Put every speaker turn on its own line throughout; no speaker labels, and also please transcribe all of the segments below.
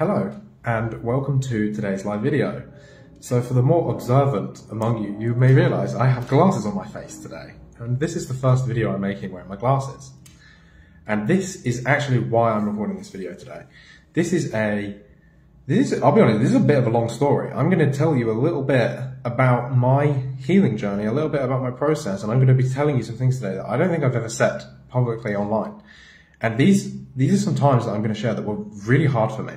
Hello, and welcome to today's live video. So for the more observant among you, you may realize I have glasses on my face today. And this is the first video I'm making wearing my glasses. And this is actually why I'm recording this video today. This is a, this is, I'll be honest, this is a bit of a long story. I'm going to tell you a little bit about my healing journey, a little bit about my process, and I'm going to be telling you some things today that I don't think I've ever said publicly online. And these, these are some times that I'm going to share that were really hard for me.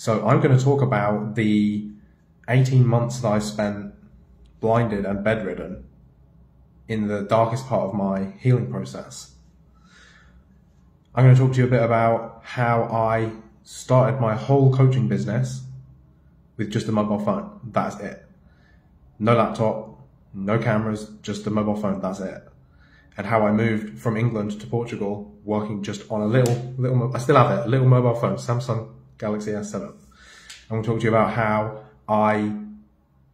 So I'm going to talk about the 18 months that I spent blinded and bedridden in the darkest part of my healing process. I'm going to talk to you a bit about how I started my whole coaching business with just a mobile phone. That's it. No laptop, no cameras, just a mobile phone. That's it. And how I moved from England to Portugal working just on a little, little, I still have it, a little mobile phone, Samsung Galaxy S7. I'm going to talk to you about how I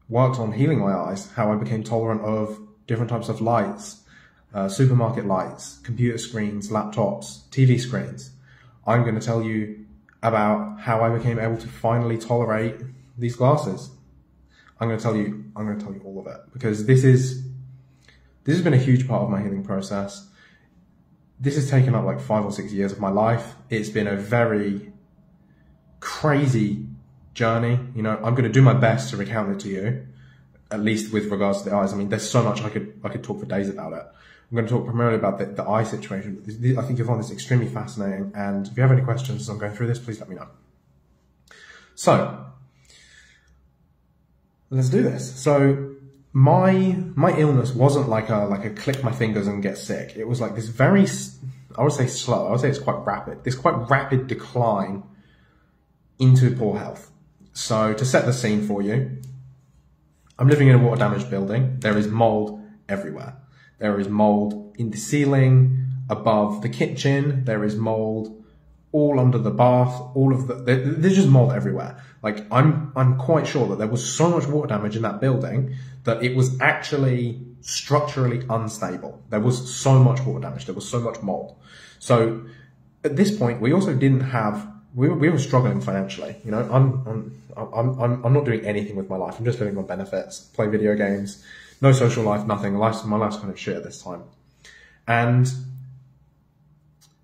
worked on healing my eyes, how I became tolerant of different types of lights, uh, supermarket lights, computer screens, laptops, TV screens. I'm going to tell you about how I became able to finally tolerate these glasses. I'm going to tell you, I'm going to tell you all of it because this is, this has been a huge part of my healing process. This has taken up like five or six years of my life. It's been a very crazy journey. You know, I'm going to do my best to recount it to you, at least with regards to the eyes. I mean, there's so much I could I could talk for days about it. I'm going to talk primarily about the, the eye situation. I think you'll find this extremely fascinating. And if you have any questions as I'm going through this, please let me know. So, let's do this. So, my my illness wasn't like a like a click my fingers and get sick. It was like this very I would say slow. I would say it's quite rapid. This quite rapid decline into poor health. So to set the scene for you, I'm living in a water damaged building. There is mold everywhere. There is mold in the ceiling, above the kitchen. There is mold all under the bath, all of the, there's just mold everywhere. Like I'm, I'm quite sure that there was so much water damage in that building that it was actually structurally unstable. There was so much water damage. There was so much mold. So at this point, we also didn't have we were, we were struggling financially. You know, I'm, I'm, I'm, I'm, I'm not doing anything with my life. I'm just living on benefits, play video games, no social life, nothing. Life, my life's kind of shit at this time. And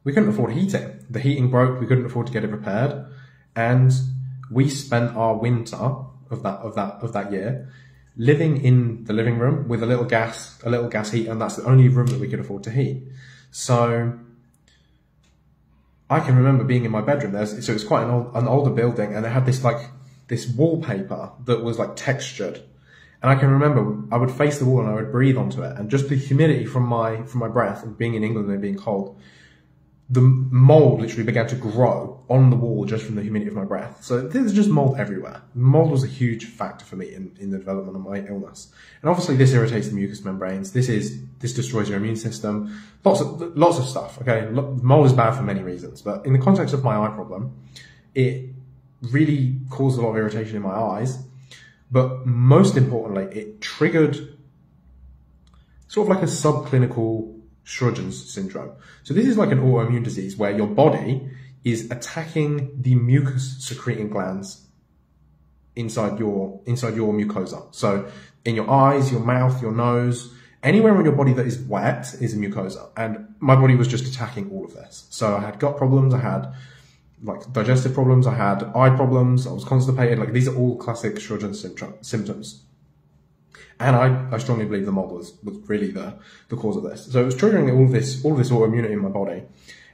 we couldn't afford heating. The heating broke. We couldn't afford to get it repaired. And we spent our winter of that, of that, of that year living in the living room with a little gas, a little gas heat. And that's the only room that we could afford to heat. So I can remember being in my bedroom. There's, so it's quite an, old, an older building, and it had this like this wallpaper that was like textured. And I can remember I would face the wall and I would breathe onto it, and just the humidity from my from my breath and being in England and being cold the mold literally began to grow on the wall just from the humidity of my breath. So there's just mold everywhere. Mold was a huge factor for me in, in the development of my illness. And obviously this irritates the mucous membranes. This is, this destroys your immune system. Lots of, lots of stuff. Okay. Mold is bad for many reasons, but in the context of my eye problem, it really caused a lot of irritation in my eyes. But most importantly, it triggered sort of like a subclinical Sjogren's syndrome. So this is like an autoimmune disease where your body is attacking the mucus secreting glands inside your inside your mucosa. So in your eyes, your mouth, your nose, anywhere on your body that is wet is a mucosa. And my body was just attacking all of this. So I had gut problems, I had like digestive problems, I had eye problems, I was constipated. Like these are all classic Sjogren's symptoms. And I, I strongly believe the mold was, was really the, the cause of this. So it was triggering all this, all this autoimmunity in my body.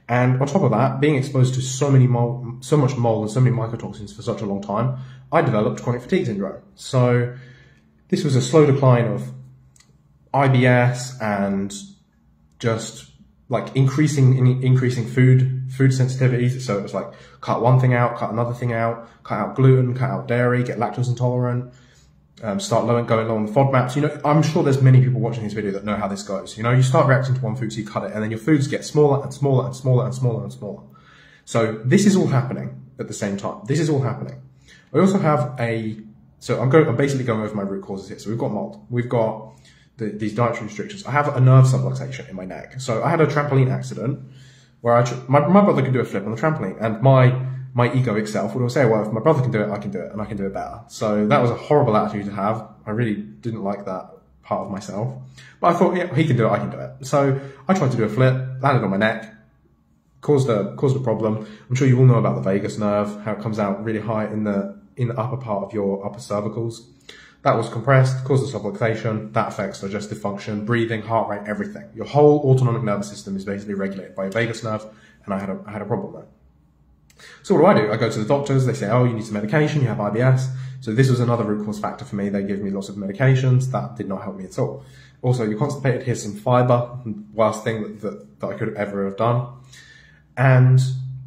And on top of that, being exposed to so many mold, so much mold and so many mycotoxins for such a long time, I developed chronic fatigue syndrome. So this was a slow decline of IBS and just like increasing in, increasing food food sensitivities. So it was like cut one thing out, cut another thing out, cut out gluten, cut out dairy, get lactose intolerant, um, start low and going along the FODMAPs. You know, I'm sure there's many people watching this video that know how this goes. You know, you start reacting to one food, so you cut it, and then your foods get smaller and smaller and smaller and smaller and smaller. So this is all happening at the same time. This is all happening. I also have a, so I'm going, I'm basically going over my root causes here. So we've got mold. We've got the, these dietary restrictions. I have a nerve subluxation in my neck. So I had a trampoline accident where I, my, my brother could do a flip on the trampoline and my my egoic self would say, well, if my brother can do it, I can do it and I can do it better. So that was a horrible attitude to have. I really didn't like that part of myself. But I thought, yeah, he can do it, I can do it. So I tried to do a flip, landed on my neck, caused a, caused a problem. I'm sure you all know about the vagus nerve, how it comes out really high in the, in the upper part of your upper cervicals. That was compressed, caused a subluxation. That affects digestive function, breathing, heart rate, everything. Your whole autonomic nervous system is basically regulated by your vagus nerve, and I had a, I had a problem there. So what do I do? I go to the doctors. They say, oh, you need some medication. You have IBS. So this was another root cause factor for me. They gave me lots of medications. That did not help me at all. Also, you're constipated. Here's some fiber. Worst thing that, that, that I could ever have done. And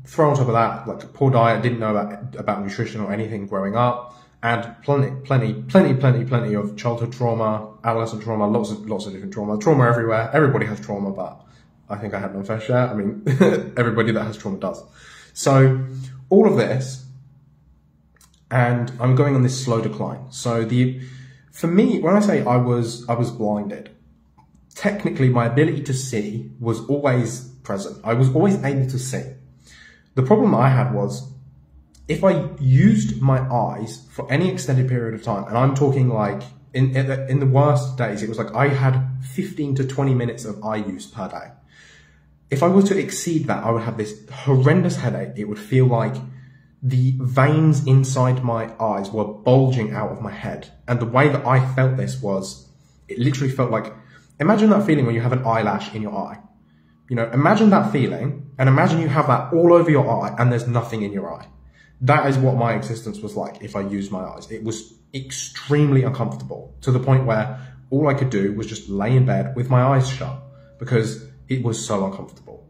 throw on top of that, like a poor diet, didn't know about, about nutrition or anything growing up and plenty, plenty, plenty, plenty, plenty of childhood trauma, adolescent trauma, lots of, lots of different trauma, trauma everywhere. Everybody has trauma, but I think I had my fair share. I mean, everybody that has trauma does. So all of this, and I'm going on this slow decline. So the, for me, when I say I was, I was blinded, technically my ability to see was always present. I was always able to see. The problem I had was if I used my eyes for any extended period of time, and I'm talking like in, in the worst days, it was like I had 15 to 20 minutes of eye use per day. If I were to exceed that, I would have this horrendous headache. It would feel like the veins inside my eyes were bulging out of my head. And the way that I felt this was, it literally felt like, imagine that feeling when you have an eyelash in your eye. You know, imagine that feeling and imagine you have that all over your eye and there's nothing in your eye. That is what my existence was like if I used my eyes. It was extremely uncomfortable to the point where all I could do was just lay in bed with my eyes shut because it was so uncomfortable.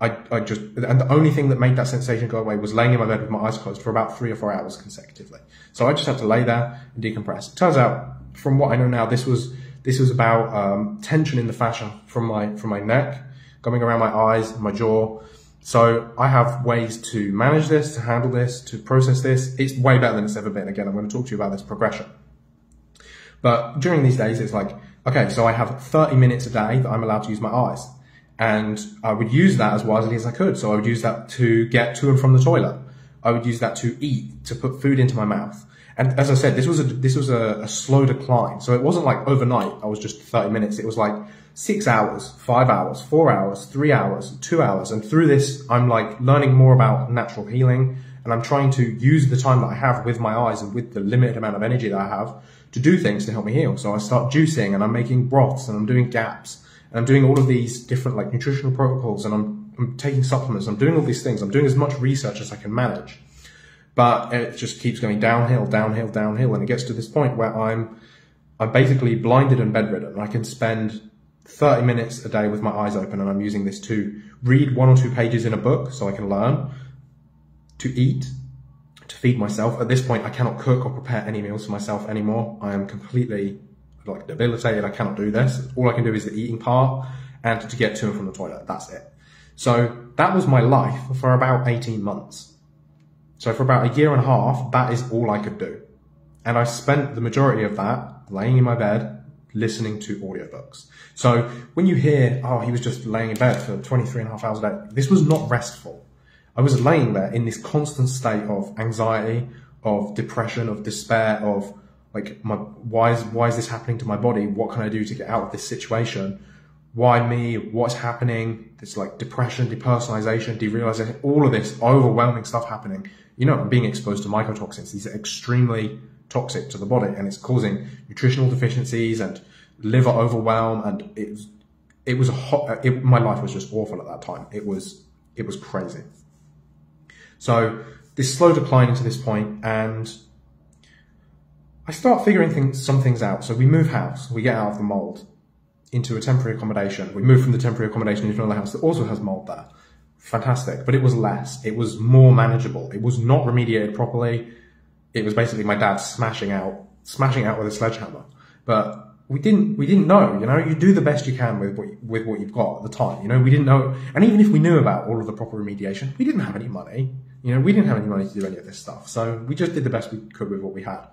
I, I just, and the only thing that made that sensation go away was laying in my bed with my eyes closed for about three or four hours consecutively. So I just had to lay there and decompress. It turns out, from what I know now, this was, this was about, um, tension in the fascia from my, from my neck, coming around my eyes, my jaw. So I have ways to manage this, to handle this, to process this. It's way better than it's ever been. Again, I'm going to talk to you about this progression. But during these days, it's like, okay, so I have 30 minutes a day that I'm allowed to use my eyes. And I would use that as wisely as I could. So I would use that to get to and from the toilet. I would use that to eat, to put food into my mouth. And as I said, this was a, this was a, a slow decline. So it wasn't like overnight. I was just 30 minutes. It was like six hours, five hours, four hours, three hours, two hours. And through this, I'm like learning more about natural healing. And I'm trying to use the time that I have with my eyes and with the limited amount of energy that I have to do things to help me heal. So I start juicing and I'm making broths and I'm doing gaps and I'm doing all of these different like nutritional protocols and I'm, I'm taking supplements. I'm doing all these things. I'm doing as much research as I can manage, but it just keeps going downhill, downhill, downhill. And it gets to this point where I'm, I'm basically blinded and bedridden. I can spend 30 minutes a day with my eyes open and I'm using this to read one or two pages in a book so I can learn, to eat, to feed myself. At this point, I cannot cook or prepare any meals for myself anymore. I am completely like debilitated. I cannot do this. All I can do is the eating part and to get to and from the toilet. That's it. So that was my life for about 18 months. So for about a year and a half, that is all I could do. And I spent the majority of that laying in my bed, listening to audiobooks. So when you hear, oh, he was just laying in bed for 23 and a half hours a day, this was not restful. I was laying there in this constant state of anxiety, of depression, of despair, of like my why is why is this happening to my body? What can I do to get out of this situation? Why me? What's happening? This like depression, depersonalization, derealization, all of this overwhelming stuff happening. You know, being exposed to mycotoxins. These are extremely toxic to the body and it's causing nutritional deficiencies and liver overwhelm. And it was, it was a hot, uh, it, my life was just awful at that time. It was, it was crazy. So this slow decline into this point and I start figuring things, some things out. So we move house, we get out of the mold into a temporary accommodation. We move from the temporary accommodation into another house that also has mold there. Fantastic. But it was less. It was more manageable. It was not remediated properly. It was basically my dad smashing out, smashing out with a sledgehammer. But we didn't, we didn't know, you know, you do the best you can with what, with what you've got at the time. You know, we didn't know, and even if we knew about all of the proper remediation, we didn't have any money. You know, we didn't have any money to do any of this stuff. So we just did the best we could with what we had.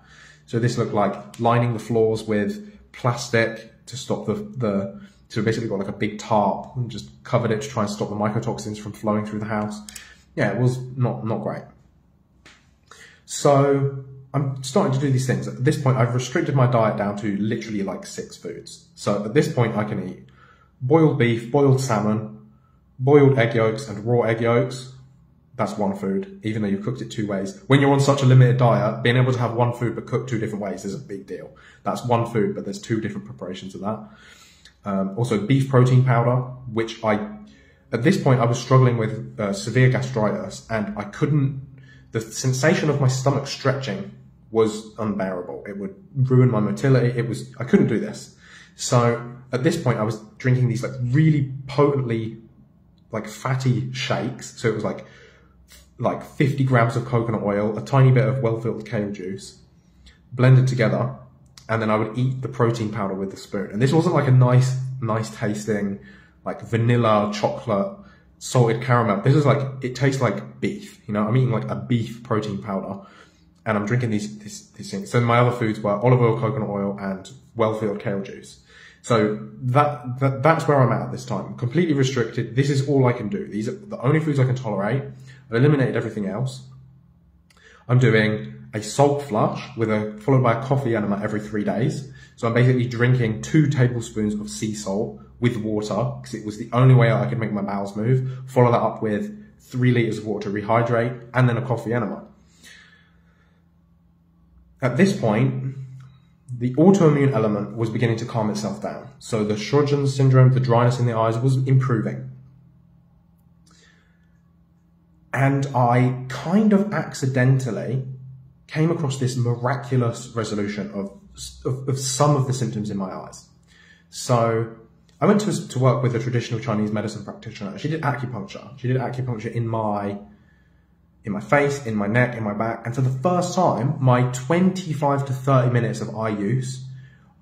So this looked like lining the floors with plastic to stop the, the so basically got like a big tarp and just covered it to try and stop the mycotoxins from flowing through the house. Yeah, it was not, not great. So I'm starting to do these things. At this point, I've restricted my diet down to literally like six foods. So at this point, I can eat boiled beef, boiled salmon, boiled egg yolks, and raw egg yolks. That's one food, even though you cooked it two ways. When you're on such a limited diet, being able to have one food but cooked two different ways is a big deal. That's one food, but there's two different preparations of that. Um, also, beef protein powder, which I, at this point, I was struggling with uh, severe gastritis and I couldn't, the sensation of my stomach stretching was unbearable. It would ruin my motility. It was, I couldn't do this. So at this point, I was drinking these like really potently, like fatty shakes. So it was like, like 50 grams of coconut oil, a tiny bit of well-filled kale juice, blended together. And then I would eat the protein powder with the spoon. And this wasn't like a nice, nice tasting, like vanilla, chocolate, salted caramel. This is like, it tastes like beef. You know, I'm eating like a beef protein powder and I'm drinking these, these, these things. So my other foods were olive oil, coconut oil, and well-filled kale juice. So that, that that's where I'm at at this time. Completely restricted. This is all I can do. These are the only foods I can tolerate. I've eliminated everything else. I'm doing a salt flush with a followed by a coffee enema every three days. So I'm basically drinking two tablespoons of sea salt with water because it was the only way I could make my bowels move. Follow that up with three liters of water to rehydrate and then a coffee enema. At this point, the autoimmune element was beginning to calm itself down. So the Sjogren's syndrome, the dryness in the eyes was improving. And I kind of accidentally came across this miraculous resolution of, of, of some of the symptoms in my eyes. So I went to, to work with a traditional Chinese medicine practitioner. She did acupuncture. She did acupuncture in my in my face, in my neck, in my back. And for the first time, my 25 to 30 minutes of eye use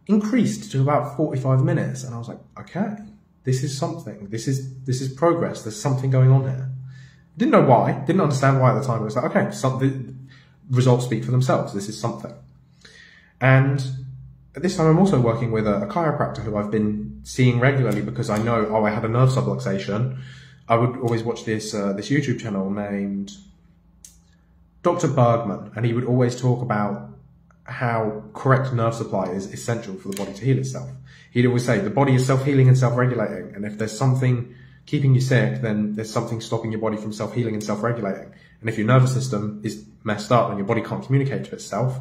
increased to about 45 minutes. And I was like, okay, this is something. This is, this is progress. There's something going on here. Didn't know why, didn't understand why at the time. It was like, okay, something, results speak for themselves. This is something. And at this time, I'm also working with a, a chiropractor who I've been seeing regularly because I know, oh, I had a nerve subluxation. I would always watch this, uh, this YouTube channel named Dr. Bergman, and he would always talk about how correct nerve supply is essential for the body to heal itself. He'd always say the body is self-healing and self-regulating, and if there's something keeping you sick, then there's something stopping your body from self-healing and self-regulating. And if your nervous system is messed up and your body can't communicate to itself,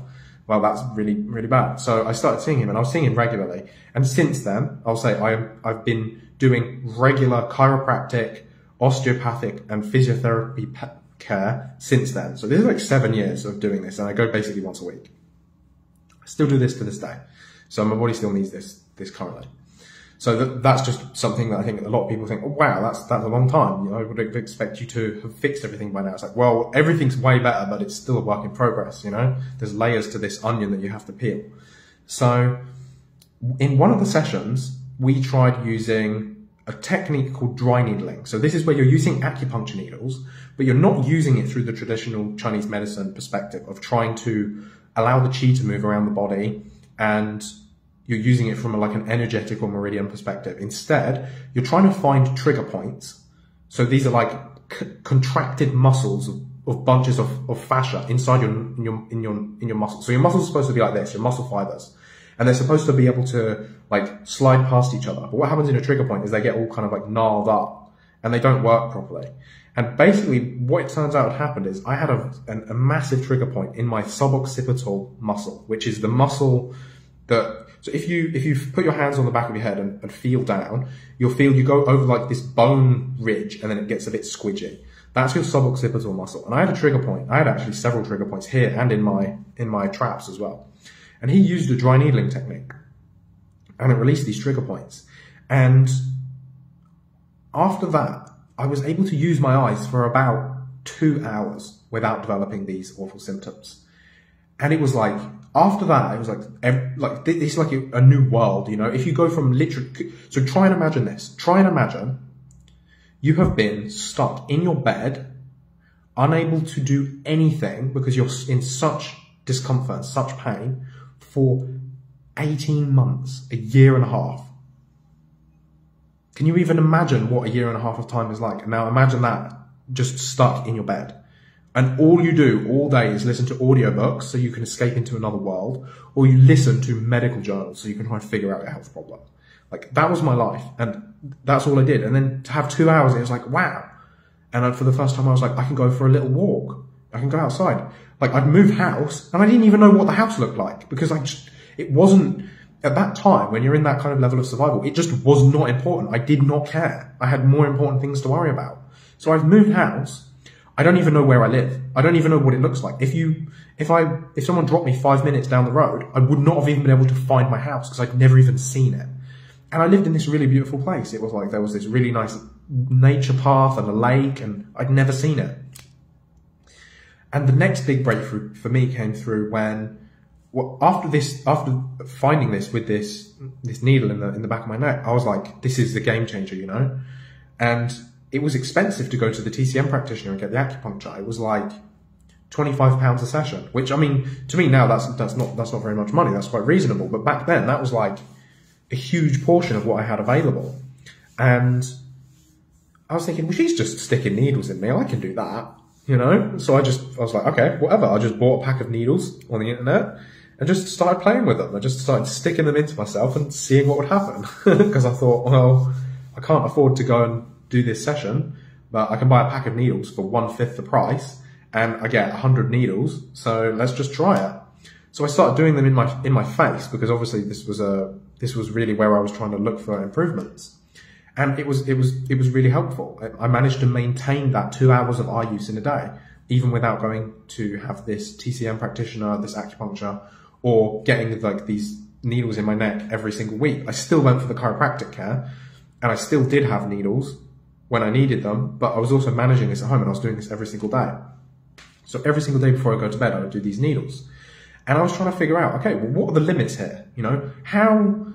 well, that's really, really bad. So I started seeing him and I was seeing him regularly. And since then, I'll say I, I've been doing regular chiropractic, osteopathic and physiotherapy care since then. So this is like seven years of doing this and I go basically once a week. I still do this to this day. So my body still needs this, this currently. So that, that's just something that I think a lot of people think, oh wow, that's, that's a long time. You know, I would expect you to have fixed everything by now. It's like, well, everything's way better, but it's still a work in progress, you know? There's layers to this onion that you have to peel. So in one of the sessions, we tried using a technique called dry needling. So this is where you're using acupuncture needles, but you're not using it through the traditional Chinese medicine perspective of trying to allow the chi to move around the body and you're using it from a, like an energetic or meridian perspective. Instead, you're trying to find trigger points. So these are like contracted muscles of, of bunches of, of fascia inside your, in your, in your, in your muscles. So your muscles are supposed to be like this, your muscle fibers and they're supposed to be able to like slide past each other. But what happens in a trigger point is they get all kind of like gnarled up and they don't work properly. And basically what it turns out happened is I had a, a massive trigger point in my suboccipital muscle, which is the muscle that, so if you, if you put your hands on the back of your head and, and feel down, you'll feel you go over like this bone ridge and then it gets a bit squidgy. That's your suboccipital muscle. And I had a trigger point. I had actually several trigger points here and in my, in my traps as well. And he used a dry needling technique and it released these trigger points. And after that, I was able to use my eyes for about two hours without developing these awful symptoms. And it was like, after that, it was like, like, it's like a new world, you know, if you go from literally, so try and imagine this, try and imagine you have been stuck in your bed, unable to do anything because you're in such discomfort, such pain, for 18 months, a year and a half. Can you even imagine what a year and a half of time is like? Now imagine that just stuck in your bed. And all you do all day is listen to audiobooks so you can escape into another world, or you listen to medical journals so you can try and figure out your health problem. Like that was my life, and that's all I did. And then to have two hours, it was like wow. And for the first time, I was like, I can go for a little walk. I can go outside. Like I'd move house, and I didn't even know what the house looked like because I just it wasn't at that time when you're in that kind of level of survival. It just was not important. I did not care. I had more important things to worry about. So I've moved house. I don't even know where I live. I don't even know what it looks like. If you, if I, if someone dropped me five minutes down the road, I would not have even been able to find my house because I'd never even seen it. And I lived in this really beautiful place. It was like there was this really nice nature path and a lake and I'd never seen it. And the next big breakthrough for me came through when, well, after this, after finding this with this, this needle in the, in the back of my neck, I was like, this is the game changer, you know? And it was expensive to go to the TCM practitioner and get the acupuncture. It was like 25 pounds a session, which I mean, to me now that's, that's not, that's not very much money. That's quite reasonable. But back then that was like a huge portion of what I had available. And I was thinking, well, she's just sticking needles in me. I can do that, you know? So I just, I was like, okay, whatever. I just bought a pack of needles on the internet and just started playing with them. I just started sticking them into myself and seeing what would happen. Because I thought, well, I can't afford to go and do this session, but I can buy a pack of needles for one fifth the price and I get 100 needles. So let's just try it. So I started doing them in my, in my face because obviously this was a, this was really where I was trying to look for improvements. And it was, it was, it was really helpful. I managed to maintain that two hours of eye use in a day, even without going to have this TCM practitioner, this acupuncture, or getting like these needles in my neck every single week. I still went for the chiropractic care and I still did have needles when I needed them, but I was also managing this at home and I was doing this every single day. So every single day before I go to bed, I would do these needles. And I was trying to figure out, okay, well, what are the limits here? You know, how,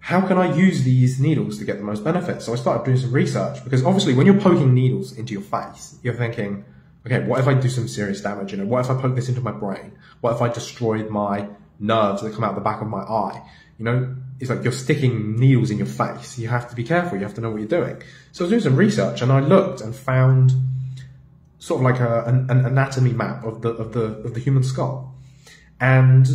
how can I use these needles to get the most benefit? So I started doing some research because obviously when you're poking needles into your face, you're thinking, okay, what if I do some serious damage? You know, what if I poke this into my brain? What if I destroyed my nerves that come out the back of my eye? You know, it's like you're sticking needles in your face. You have to be careful. You have to know what you're doing. So I was doing some research and I looked and found sort of like a, an, an anatomy map of the, of the, of the human skull. And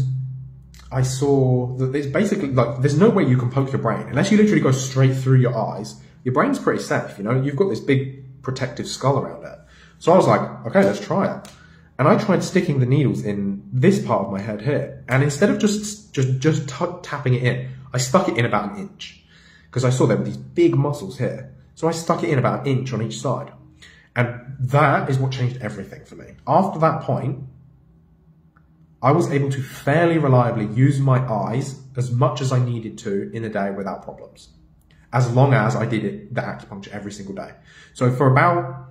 I saw that there's basically like, there's no way you can poke your brain unless you literally go straight through your eyes. Your brain's pretty safe, you know, you've got this big protective skull around it. So I was like, okay, let's try it. And I tried sticking the needles in this part of my head here. And instead of just, just, just tapping it in, I stuck it in about an inch because I saw there were these big muscles here. So I stuck it in about an inch on each side. And that is what changed everything for me. After that point, I was able to fairly reliably use my eyes as much as I needed to in a day without problems. As long as I did it, the acupuncture every single day. So for about,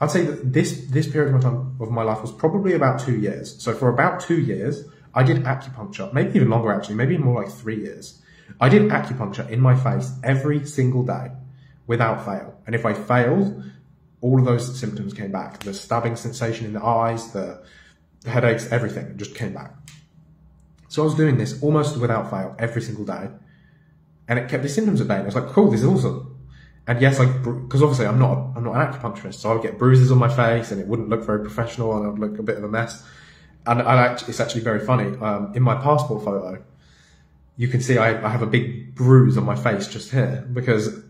I'd say that this, this period of my, time, of my life was probably about two years. So for about two years, I did acupuncture, maybe even longer actually, maybe more like three years. I did acupuncture in my face every single day without fail. And if I failed, all of those symptoms came back. The stabbing sensation in the eyes, the, headaches, everything just came back. So I was doing this almost without fail every single day. And it kept the symptoms at bay. And I was like, cool, this is awesome. And yes, like, because obviously I'm not, I'm not an acupuncturist, so I would get bruises on my face and it wouldn't look very professional and I would look a bit of a mess. And I actually, it's actually very funny. Um, in my passport photo, you can see I, I have a big bruise on my face just here because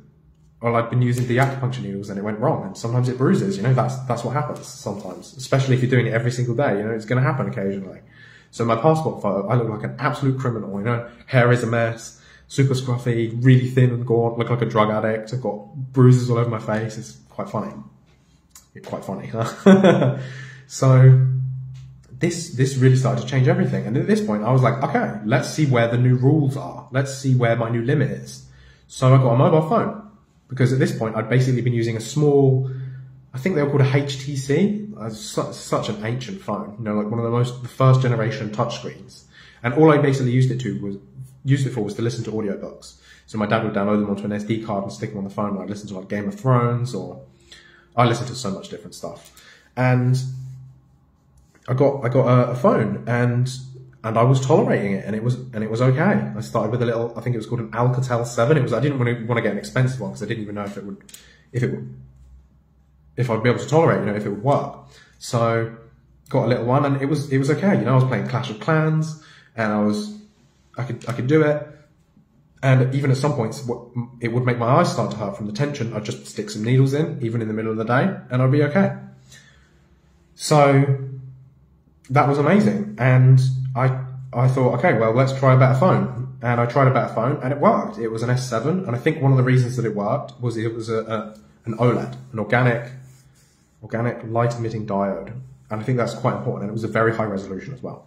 well, I've been using the acupuncture needles and it went wrong. And sometimes it bruises, you know, that's, that's what happens sometimes, especially if you're doing it every single day, you know, it's going to happen occasionally. So my passport photo, I look like an absolute criminal, you know, hair is a mess, super scruffy, really thin and gaunt, look like a drug addict. I've got bruises all over my face. It's quite funny. It's quite funny, huh? so this, this really started to change everything. And at this point, I was like, okay, let's see where the new rules are. Let's see where my new limit is. So I got a mobile phone because at this point, I'd basically been using a small, I think they were called a HTC, su such an ancient phone, you know, like one of the most, the first generation touchscreens. And all I basically used it to was, used it for was to listen to audiobooks. So my dad would download them onto an SD card and stick them on the phone and I'd listen to like Game of Thrones or I listened to so much different stuff. And I got I got a, a, phone and and I was tolerating it and it was and it was okay. I started with a little I think it was called an Alcatel Seven. It was I didn't want to want to get an expensive one because I didn't even know if it would if it would if I'd be able to tolerate you know if it would work. So got a little one, and it was it was okay. You know, I was playing Clash of Clans, and I was I could I could do it. And even at some points, it would make my eyes start to hurt from the tension. I'd just stick some needles in, even in the middle of the day, and I'd be okay. So that was amazing. And I, I thought, okay, well, let's try a better phone. And I tried a better phone and it worked. It was an S7. And I think one of the reasons that it worked was it was a, a an OLED, an organic, organic light emitting diode. And I think that's quite important. And it was a very high resolution as well.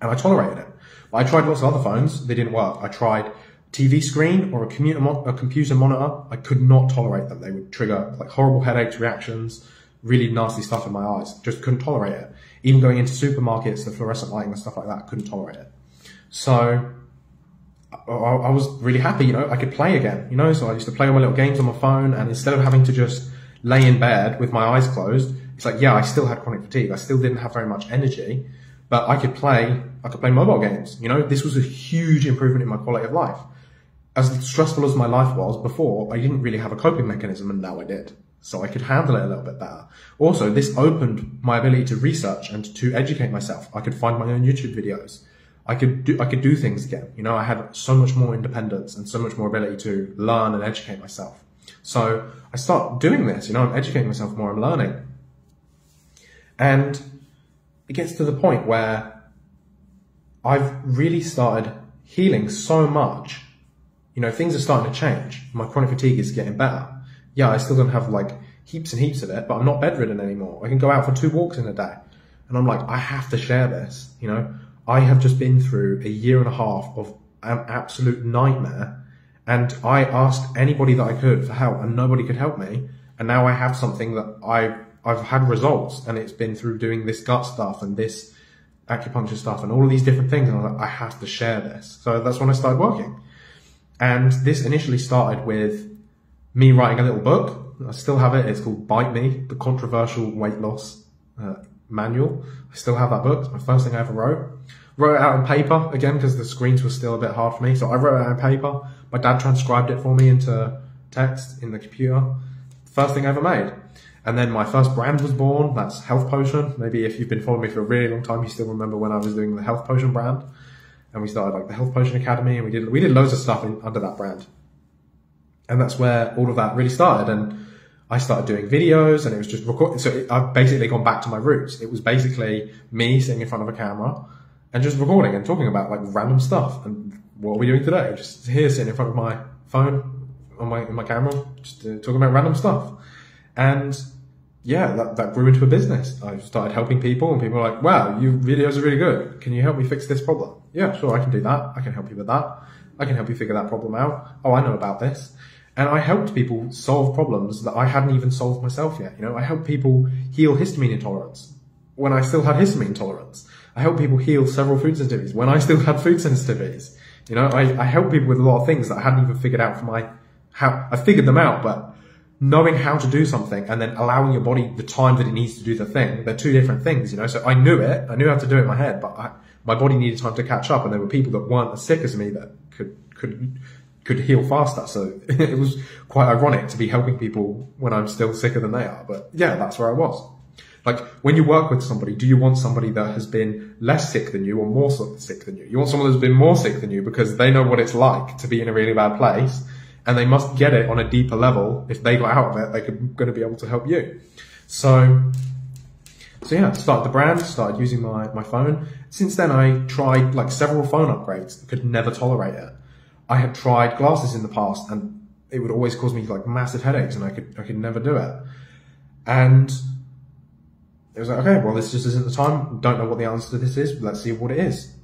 And I tolerated it. But I tried lots of other phones. They didn't work. I tried TV screen or a, computer a computer monitor. I could not tolerate them. They would trigger like horrible headaches, reactions, really nasty stuff in my eyes. Just couldn't tolerate it. Even going into supermarkets, the fluorescent lighting and stuff like that, I couldn't tolerate it. So I, I was really happy, you know, I could play again, you know, so I used to play all my little games on my phone and instead of having to just lay in bed with my eyes closed, it's like, yeah, I still had chronic fatigue. I still didn't have very much energy, but I could play, I could play mobile games. You know, this was a huge improvement in my quality of life. As stressful as my life was before, I didn't really have a coping mechanism and now I did so I could handle it a little bit better. Also, this opened my ability to research and to educate myself. I could find my own YouTube videos. I could do, I could do things again. You know, I had so much more independence and so much more ability to learn and educate myself. So I start doing this, you know, I'm educating myself more, I'm learning. And it gets to the point where I've really started healing so much. You know, things are starting to change. My chronic fatigue is getting better yeah, I still don't have like heaps and heaps of it, but I'm not bedridden anymore. I can go out for two walks in a day. And I'm like, I have to share this, you know? I have just been through a year and a half of an absolute nightmare. And I asked anybody that I could for help and nobody could help me. And now I have something that I, I've had results and it's been through doing this gut stuff and this acupuncture stuff and all of these different things. And I'm like, I have to share this. So that's when I started working. And this initially started with me writing a little book. I still have it. It's called Bite Me, the controversial weight loss uh, manual. I still have that book. It's my first thing I ever wrote. Wrote it out on paper again because the screens were still a bit hard for me. So I wrote it out on paper. My dad transcribed it for me into text in the computer. First thing I ever made. And then my first brand was born. That's Health Potion. Maybe if you've been following me for a really long time, you still remember when I was doing the Health Potion brand. And we started like the Health Potion Academy and we did, we did loads of stuff in, under that brand. And that's where all of that really started. And I started doing videos and it was just recording. So it, I've basically gone back to my roots. It was basically me sitting in front of a camera and just recording and talking about like random stuff. And what are we doing today? Just here sitting in front of my phone on my, in my camera, just uh, talking about random stuff. And yeah, that, that grew into a business. I started helping people and people were like, wow, your videos are really good. Can you help me fix this problem? Yeah, sure. I can do that. I can help you with that. I can help you figure that problem out. Oh, I know about this. And I helped people solve problems that I hadn't even solved myself yet. You know, I helped people heal histamine intolerance when I still had histamine intolerance. I helped people heal several food sensitivities when I still had food sensitivities. You know, I, I help people with a lot of things that I hadn't even figured out for my, how, I figured them out, but knowing how to do something and then allowing your body the time that it needs to do the thing, they're two different things, you know? So I knew it, I knew how to do it in my head, but I, my body needed time to catch up and there were people that weren't as sick as me that could, could could heal faster. So it was quite ironic to be helping people when I'm still sicker than they are. But yeah, that's where I was. Like when you work with somebody, do you want somebody that has been less sick than you or more sick than you? You want someone that's been more sick than you because they know what it's like to be in a really bad place and they must get it on a deeper level. If they got out of it, they're going to be able to help you. So, so yeah, started the brand, started using my, my phone. Since then, I tried like several phone upgrades, could never tolerate it. I had tried glasses in the past and it would always cause me like massive headaches and I could, I could never do it. And it was like, okay, well, this just isn't the time. Don't know what the answer to this is, but let's see what it is.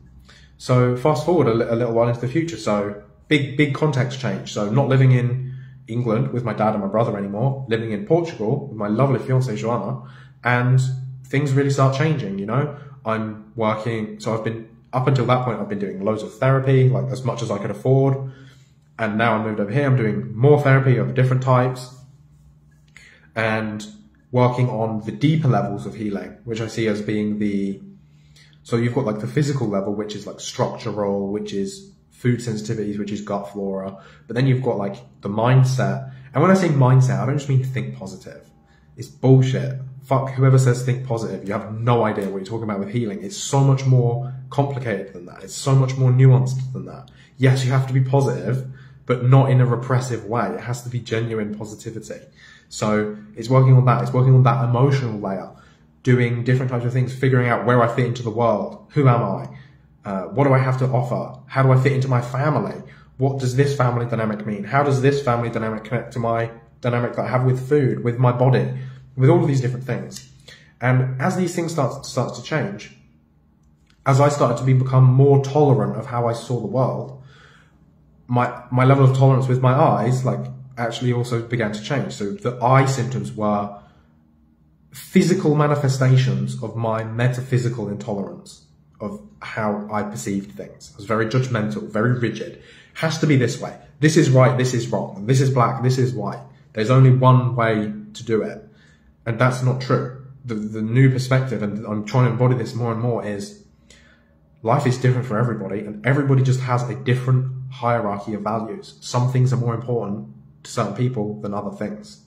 So fast forward a, a little while into the future. So big, big context change. So not living in England with my dad and my brother anymore, living in Portugal with my lovely fiance Joanna, and things really start changing, you know? I'm working, so I've been up until that point, I've been doing loads of therapy, like as much as I could afford. And now I moved over here, I'm doing more therapy of different types and working on the deeper levels of healing, which I see as being the, so you've got like the physical level, which is like structural, which is food sensitivities, which is gut flora. But then you've got like the mindset. And when I say mindset, I don't just mean think positive. It's bullshit. fuck whoever says think positive. You have no idea what you're talking about with healing. It's so much more complicated than that. It's so much more nuanced than that. Yes, you have to be positive, but not in a repressive way. It has to be genuine positivity. So it's working on that. It's working on that emotional layer, doing different types of things, figuring out where I fit into the world. Who am I? Uh, what do I have to offer? How do I fit into my family? What does this family dynamic mean? How does this family dynamic connect to my dynamic that I have with food, with my body, with all of these different things? And as these things start, start to change, as I started to be, become more tolerant of how I saw the world, my, my level of tolerance with my eyes, like actually also began to change. So the eye symptoms were physical manifestations of my metaphysical intolerance of how I perceived things. I was very judgmental, very rigid. Has to be this way. This is right, this is wrong. This is black, this is white. There's only one way to do it. And that's not true. The, the new perspective, and I'm trying to embody this more and more, is life is different for everybody, and everybody just has a different hierarchy of values. Some things are more important to certain people than other things.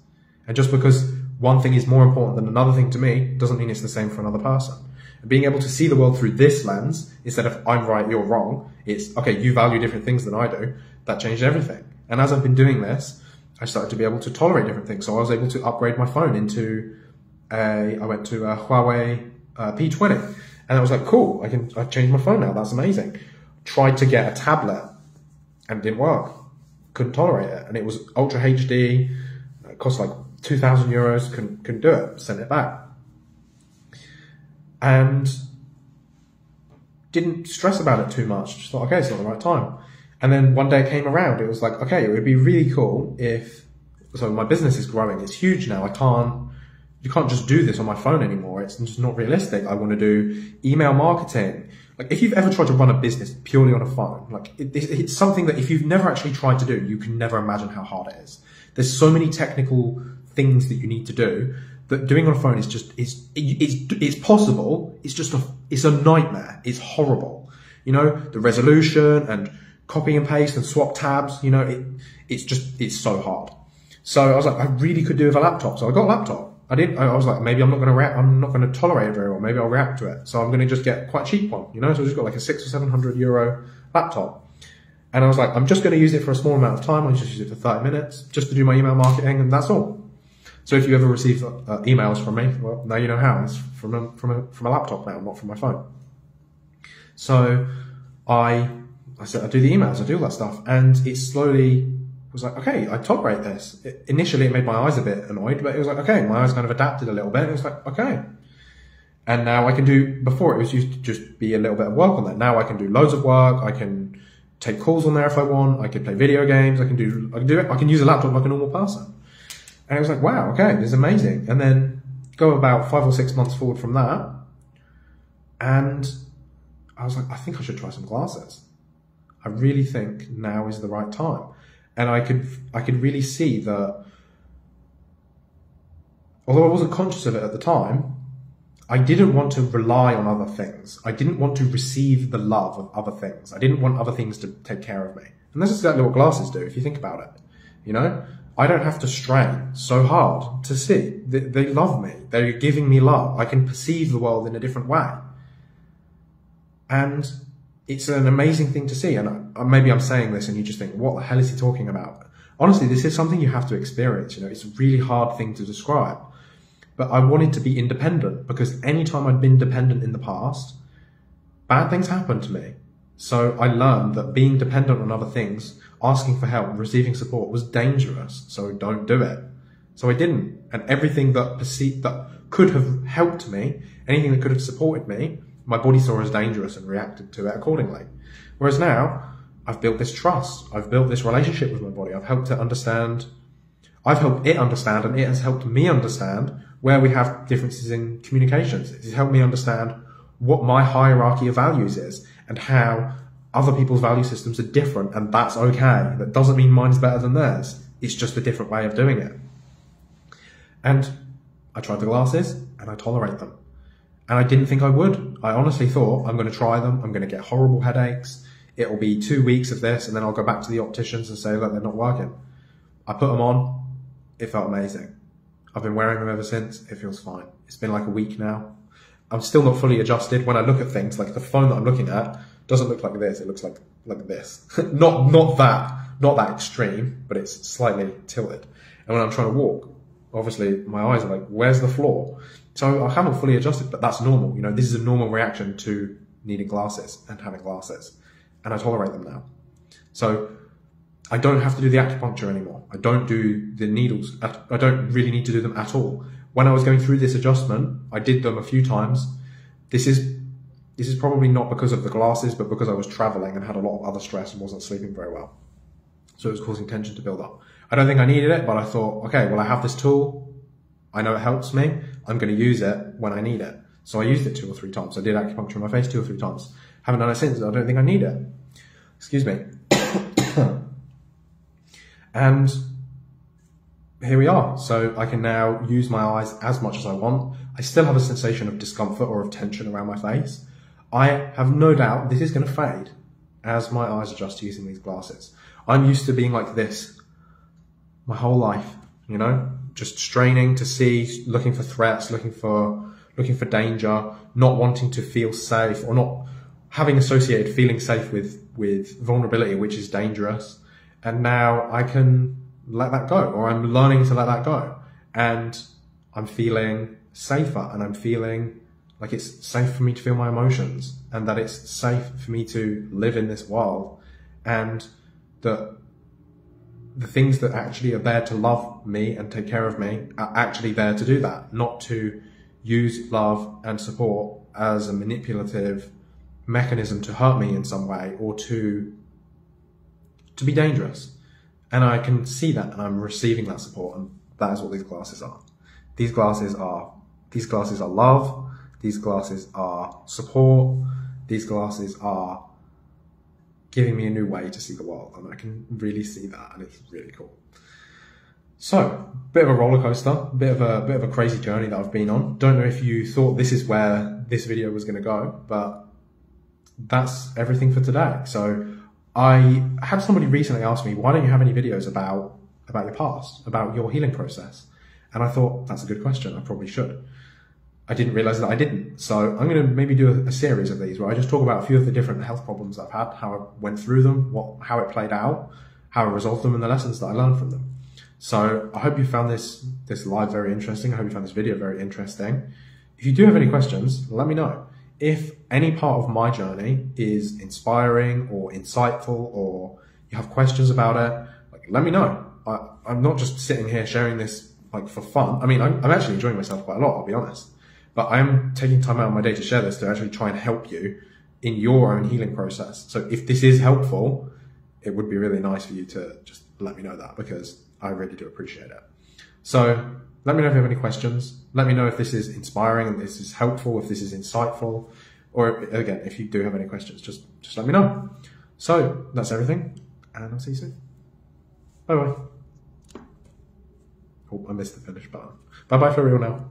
And just because one thing is more important than another thing to me doesn't mean it's the same for another person. And being able to see the world through this lens, instead of I'm right, you're wrong, it's okay, you value different things than I do, that changed everything. And as I've been doing this, I started to be able to tolerate different things. So I was able to upgrade my phone into a, I went to a Huawei uh, P20 and I was like, cool, I can, I changed my phone now. That's amazing. Tried to get a tablet and it didn't work. Couldn't tolerate it. And it was ultra HD. It cost like 2000 euros. Couldn't, couldn't do it. Sent it back. And didn't stress about it too much. Just thought, okay, it's not the right time. And then one day it came around. It was like, okay, it would be really cool if, so my business is growing. It's huge now. I can't, you can't just do this on my phone anymore. It's just not realistic. I want to do email marketing. Like if you've ever tried to run a business purely on a phone, like it, it's something that if you've never actually tried to do, you can never imagine how hard it is. There's so many technical things that you need to do that doing on a phone is just, it's, it's, it's possible. It's just a, it's a nightmare. It's horrible. You know, the resolution and copy and paste and swap tabs, you know, it, it's just, it's so hard. So I was like, I really could do with a laptop. So I got a laptop. I didn't, I was like, maybe I'm not going to react, I'm not going to tolerate it very well. Maybe I'll react to it. So I'm going to just get quite a cheap one, you know? So I just got like a six or 700 euro laptop. And I was like, I'm just going to use it for a small amount of time. I'll just use it for 30 minutes just to do my email marketing and that's all. So if you ever receive uh, emails from me, well, now you know how. It's from a, from a, from a laptop now, not from my phone. So I, I said, I do the emails, I do all that stuff. And it slowly was like, okay, I tolerate this. It, initially, it made my eyes a bit annoyed, but it was like, okay, my eyes kind of adapted a little bit. It was like, okay. And now I can do, before it was used to just be a little bit of work on that. Now I can do loads of work. I can take calls on there if I want. I can play video games. I can do, I can do it. I can use a laptop like a normal person. And it was like, wow, okay, this is amazing. And then go about five or six months forward from that. And I was like, I think I should try some glasses. I really think now is the right time and I could I could really see that although I wasn't conscious of it at the time, I didn't want to rely on other things. I didn't want to receive the love of other things. I didn't want other things to take care of me. And that's exactly what glasses do, if you think about it. You know, I don't have to strain so hard to see. They, they love me. They're giving me love. I can perceive the world in a different way. And it's an amazing thing to see. And uh, maybe I'm saying this and you just think, what the hell is he talking about? Honestly, this is something you have to experience. You know, it's a really hard thing to describe. But I wanted to be independent because anytime I'd been dependent in the past, bad things happened to me. So I learned that being dependent on other things, asking for help, receiving support was dangerous. So don't do it. So I didn't. And everything that perceived that could have helped me, anything that could have supported me, my body saw as dangerous and reacted to it accordingly. Whereas now, I've built this trust. I've built this relationship with my body. I've helped it understand. I've helped it understand and it has helped me understand where we have differences in communications. It's helped me understand what my hierarchy of values is and how other people's value systems are different and that's okay. That doesn't mean mine's better than theirs. It's just a different way of doing it. And I tried the glasses and I tolerate them. And I didn't think I would. I honestly thought I'm going to try them. I'm going to get horrible headaches. It'll be two weeks of this and then I'll go back to the opticians and say, look, they're not working. I put them on. It felt amazing. I've been wearing them ever since. It feels fine. It's been like a week now. I'm still not fully adjusted. When I look at things, like the phone that I'm looking at doesn't look like this. It looks like like this. not not that not that extreme, but it's slightly tilted. And when I'm trying to walk, obviously my eyes are like, where's the floor? So I haven't fully adjusted, but that's normal. You know, this is a normal reaction to needing glasses and having glasses, and I tolerate them now. So I don't have to do the acupuncture anymore. I don't do the needles. I don't really need to do them at all. When I was going through this adjustment, I did them a few times. This is this is probably not because of the glasses, but because I was traveling and had a lot of other stress and wasn't sleeping very well. So it was causing tension to build up. I don't think I needed it, but I thought, okay, well, I have this tool. I know it helps me. I'm going to use it when I need it. So I used it two or three times. I did acupuncture on my face two or three times. Haven't done it since. I don't think I need it. Excuse me. And here we are. So I can now use my eyes as much as I want. I still have a sensation of discomfort or of tension around my face. I have no doubt this is going to fade as my eyes adjust to using these glasses. I'm used to being like this my whole life, you know, just straining to see, looking for threats, looking for, looking for danger, not wanting to feel safe or not having associated feeling safe with, with vulnerability, which is dangerous. And now I can let that go, or I'm learning to let that go, and I'm feeling safer, and I'm feeling like it's safe for me to feel my emotions, and that it's safe for me to live in this world, and that the things that actually are there to love me and take care of me are actually there to do that, not to use love and support as a manipulative mechanism to hurt me in some way or to to be dangerous. And I can see that and I'm receiving that support and that is what these glasses are. These glasses are, these glasses are love. These glasses are support. These glasses are giving me a new way to see the world. And I can really see that and it's really cool. So, bit of a roller coaster, bit of a bit of a crazy journey that I've been on. Don't know if you thought this is where this video was going to go, but that's everything for today. So I had somebody recently ask me, why don't you have any videos about, about your past, about your healing process? And I thought, that's a good question. I probably should. I didn't realize that I didn't. So I'm going to maybe do a, a, series of these where I just talk about a few of the different health problems I've had, how I went through them, what, how it played out, how I resolved them and the lessons that I learned from them. So I hope you found this, this live very interesting. I hope you found this video very interesting. If you do have any questions, let me know if any part of my journey is inspiring or insightful or you have questions about it, like let me know. I, am not just sitting here sharing this like for fun. I mean, I'm, I'm, actually enjoying myself quite a lot, I'll be honest. But I'm taking time out of my day to share this to actually try and help you in your own healing process. So if this is helpful, it would be really nice for you to just let me know that because I really do appreciate it. So let me know if you have any questions. Let me know if this is inspiring and this is helpful, if this is insightful, or again, if you do have any questions, just, just let me know. So that's everything and I'll see you soon. Bye bye. Oh, I missed the finish button. Bye bye for real now.